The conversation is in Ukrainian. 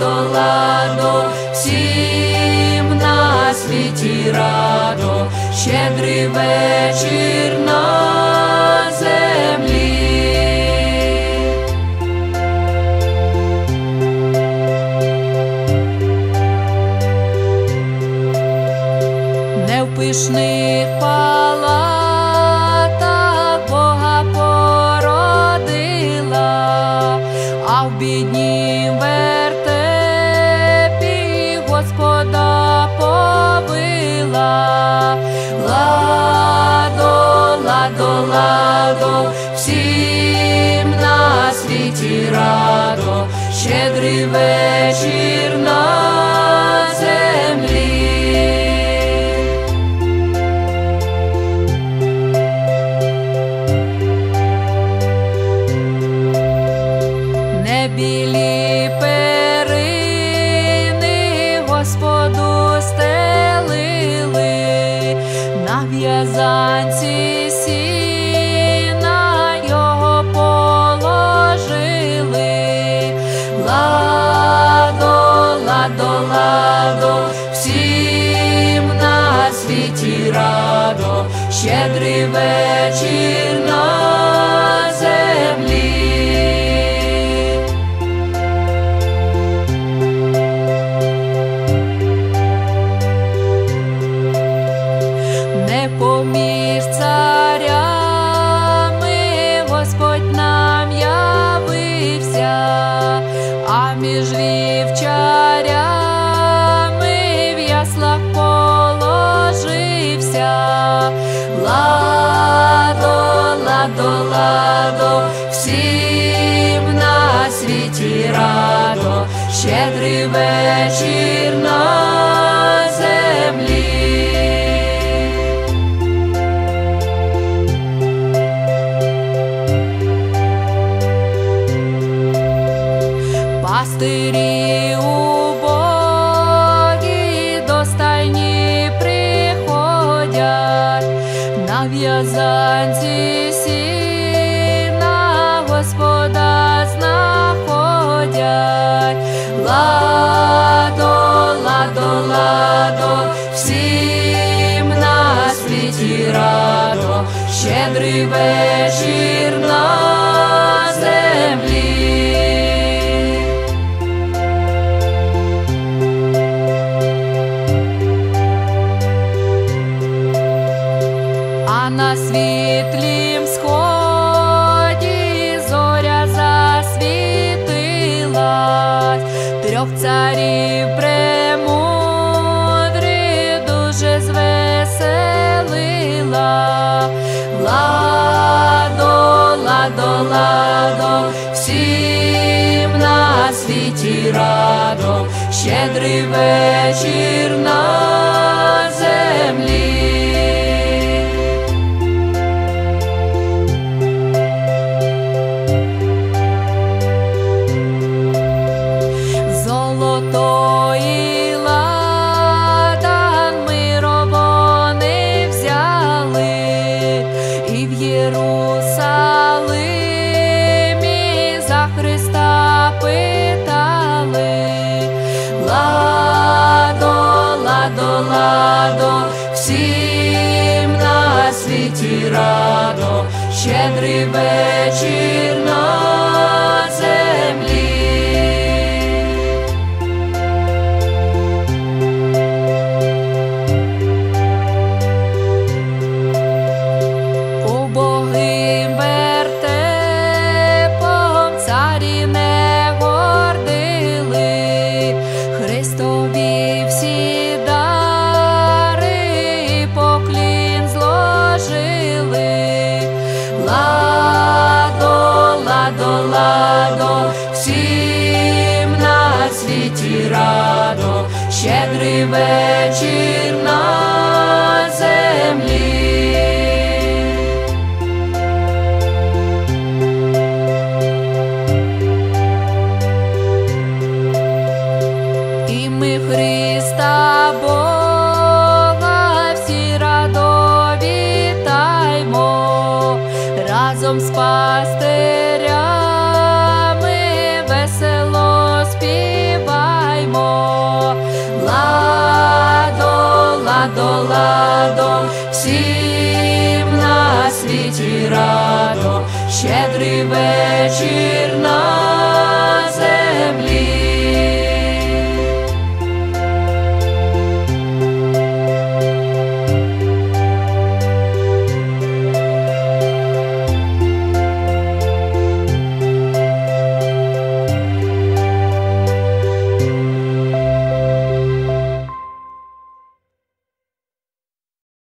ладо, ладо, всім на світі радо, щедрий вечір на Ладо, ладо, ладо, всім на світі радо, щедрий вечір на на в'язанці сіна його положили. Ладо, ладо, ладо, всім на світі радо, щедрий вечір між вівчарями в. Ладо, ладо, ладо, всім на світі радо, щедрий вечір на на в'язанці сіна трьох царів дуже звеселила. Ладо, ладо, ладо, всім на світі радо, щедрий вечір на ладо, всім на світі радо, щедрий вечір на стадо, всім на світі радо, щедрий вечір на землі. І ми Христа всі радо разом спасти. Ладо, всім на світі радо, щедрий вечір нам.